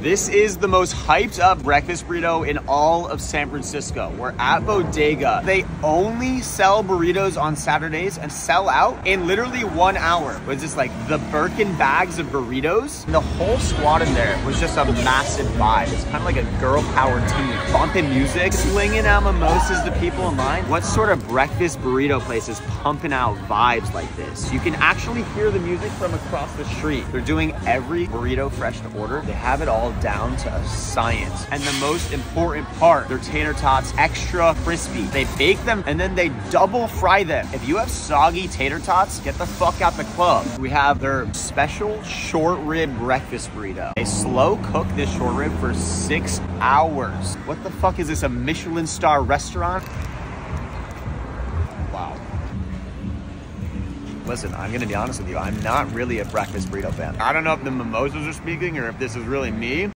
This is the most hyped up breakfast burrito in all of San Francisco. We're at Bodega. They only sell burritos on Saturdays and sell out in literally one hour. Was this like the Birkin bags of burritos? And the whole squad in there was just a massive vibe. It's kind of like a girl power team. Bumping music, slinging out mimosas to people in line. What sort of breakfast burrito place is pumping out vibes like this? You can actually hear the music from across the street. They're doing every burrito fresh to order. They have it all down to a science. And the most important part, their tater tots extra crispy. They bake them and then they double fry them. If you have soggy tater tots, get the fuck out the club. We have their special short rib breakfast burrito. They slow cook this short rib for six hours. What the fuck is this, a Michelin star restaurant? Listen, I'm gonna be honest with you. I'm not really a breakfast burrito fan. I don't know if the mimosas are speaking or if this is really me,